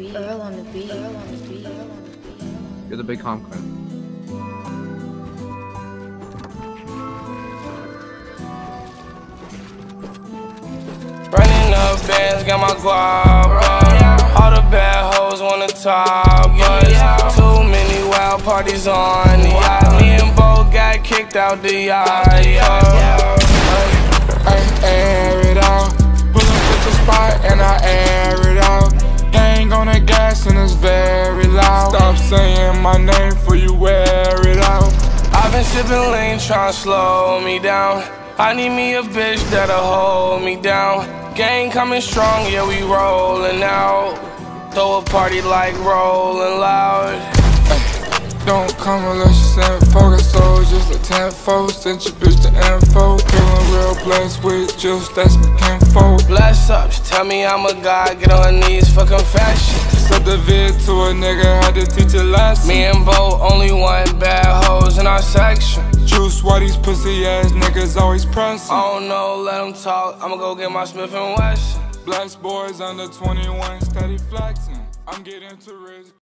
beat. Earl on the beat. Earl on the beat. Earl on the beat. You're the big comp queen. Running up bands, got my guap up. All the bad hoes wanna talk us. Too many wild parties on the yacht. Me and Bo got kicked out the yacht. Saying my name for you wear it out. I've been sipping lean, tryna slow me down. I need me a bitch that'll hold me down. Gang coming strong, yeah, we rollin' out. Throw a party like rollin' loud. Don't come unless you send focus, so just a tenfold. Send your bitch the info. Feeling real blessed with juice, that's my kinfolk. Bless up, she tell me I'm a god, get on her knees for confession. A nigga, had to teach a lesson. Me and Bo, only one bad hoes in our section. Juice, why these pussy ass niggas always pressing? I don't know, let them talk. I'ma go get my Smith and Wesson. Blessed boys under 21, steady flexing. I'm getting too rich.